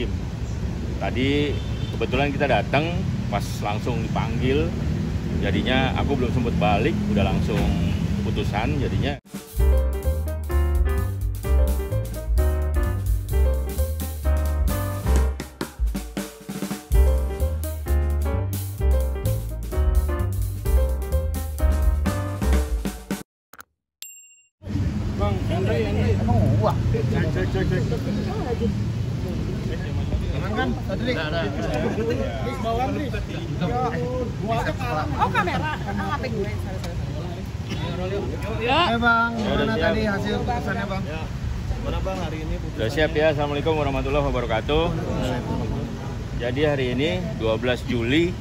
hakim. Tadi kebetulan kita datang pas langsung dipanggil, jadinya aku belum sempat balik, udah langsung putusan, jadinya. Bang, Andre, Andre. Emang gua? Cek, cek, cek, cek. Kan? Oh kamera, ah HP gue. Ya. Bang, Ya, gimana siap. tadi hasil putusannya bang? Mana bang hari ini Sudah siap ya, Assalamualaikum warahmatullahi wabarakatuh. Jadi hari ini 12 Juli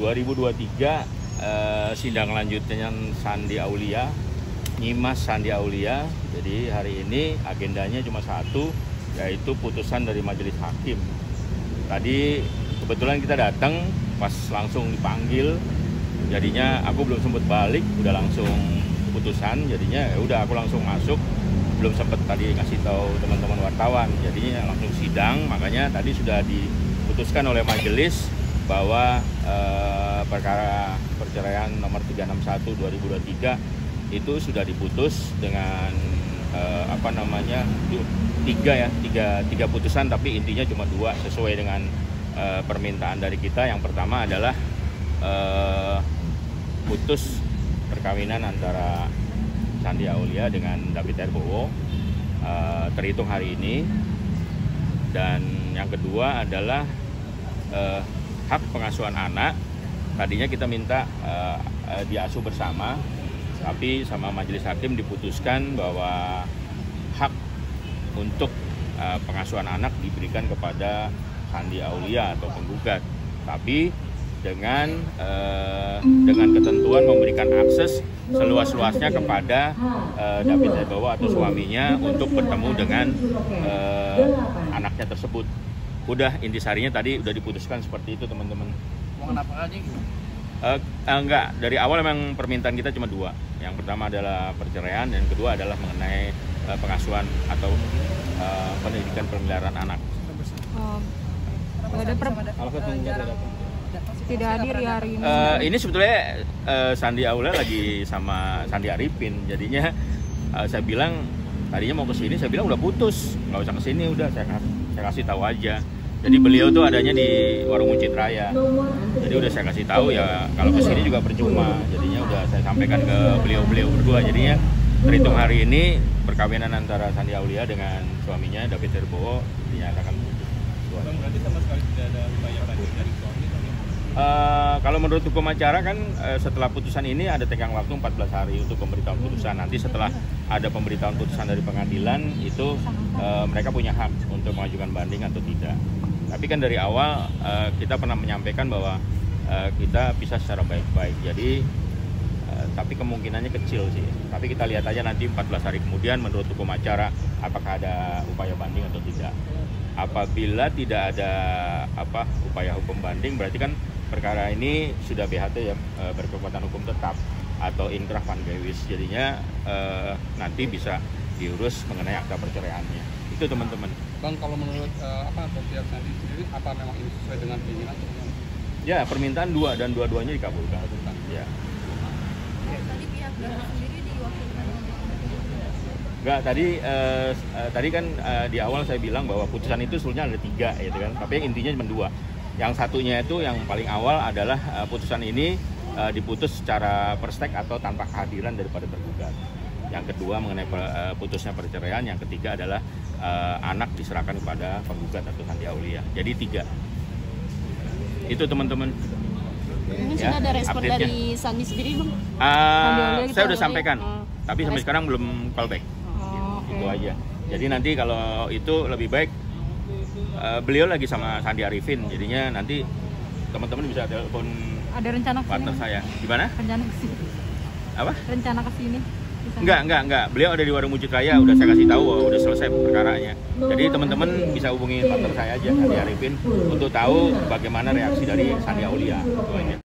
2023 eh, sidang lanjutan Sandi Aulia, Nyimas Sandi Aulia. Jadi hari ini agendanya cuma satu, yaitu putusan dari majelis hakim. Tadi kebetulan kita datang pas langsung dipanggil, jadinya aku belum sempat balik, udah langsung putusan, jadinya ya udah aku langsung masuk belum sempat tadi ngasih tahu teman-teman wartawan jadinya langsung sidang makanya tadi sudah diputuskan oleh majelis bahwa eh, perkara perceraian nomor 361 2023 itu sudah diputus dengan eh, apa namanya tiga ya tiga tiga putusan tapi intinya cuma dua sesuai dengan eh, permintaan dari kita. Yang pertama adalah eh, putus perkawinan antara Sandi Aulia dengan David Herbowo eh, terhitung hari ini. Dan yang kedua adalah eh, hak pengasuhan anak. Tadinya kita minta eh, diasuh bersama tapi sama majelis hakim diputuskan bahwa hak untuk eh, pengasuhan anak diberikan kepada Sandi Aulia atau penggugat tapi dengan eh, dengan ketentuan memberikan akses seluas-luasnya kepada eh, David Herbawa atau suaminya untuk bertemu dengan eh, anaknya tersebut. Udah intisarinya tadi udah diputuskan seperti itu teman-teman. Eh, eh, enggak, dari awal memang permintaan kita cuma dua. Yang pertama adalah perceraian, dan kedua adalah mengenai eh, pengasuhan atau eh, pendidikan pemeliharaan anak. Oh, nggak ada per- tidak hadir ya hari ini. Eh, ini sebetulnya eh, Sandi Aula lagi sama Sandi Arifin, jadinya eh, saya bilang tadinya mau ke sini, saya bilang udah putus, nggak usah ke sini, udah saya, saya kasih tahu aja. Jadi beliau tuh adanya di warung Muncit Raya. Jadi udah saya kasih tahu ya kalau ke sini juga percuma. Jadinya udah saya sampaikan ke beliau-beliau berdua. Jadinya terhitung hari ini perkawinan antara Sandi Aulia dengan suaminya David Herbowo dinyatakan. Bang, berarti sama sekali tidak ada upaya dari suami? Eh, kalau menurut hukum acara kan eh, setelah putusan ini ada tenggang waktu 14 hari untuk pemberitahuan putusan. Nanti setelah ada pemberitahuan putusan dari pengadilan itu eh, mereka punya hak untuk mengajukan banding atau tidak. Tapi kan dari awal eh, kita pernah menyampaikan bahwa eh, kita bisa secara baik-baik. Jadi eh, tapi kemungkinannya kecil sih. Tapi kita lihat aja nanti 14 hari kemudian menurut hukum acara apakah ada upaya banding atau tidak. Apabila tidak ada apa upaya hukum banding berarti kan perkara ini sudah BHT ya berkekuatan hukum tetap atau inkrah van gewis jadinya nanti bisa diurus mengenai akta perceraiannya itu teman-teman Bang, kalau menurut eh, apa pihak Sandi sendiri, apa memang ini sesuai dengan keinginan ya permintaan dua dan dua-duanya dikabulkan. Ya. Tadi pihak sendiri diwakilkan. Enggak, tadi eh, eh, tadi kan eh, di awal saya bilang bahwa putusan itu sebetulnya ada tiga gitu kan, tapi intinya cuma dua. Yang satunya itu yang paling awal adalah eh, putusan ini eh, diputus secara perstek atau tanpa kehadiran daripada tergugat. Yang kedua mengenai eh, putusnya perceraian, yang ketiga adalah eh, anak diserahkan kepada penggugat atau Sandi Aulia. Jadi tiga. Itu teman-teman. Mungkin Ya, sudah ada respon dari Sandi sendiri belum? Gitu, saya udah Aulia. sampaikan, Oh. tapi sampai sekarang belum call back. Oh, itu aja. Jadi nanti kalau itu lebih baik eh, beliau lagi sama Sandi Arifin, jadinya nanti teman-teman bisa telepon Ada rencana ke partner saya. Gimana? Rencana ke sini? Apa? Rencana ke sini? Bisa Enggak, enggak, enggak. Beliau ada di warung Muncit Raya, udah saya kasih tahu udah selesai perkaranya. Jadi teman-teman bisa hubungi partner saya aja, Sandi Arifin, untuk tahu bagaimana reaksi dari Sandi Aulia. Itu aja.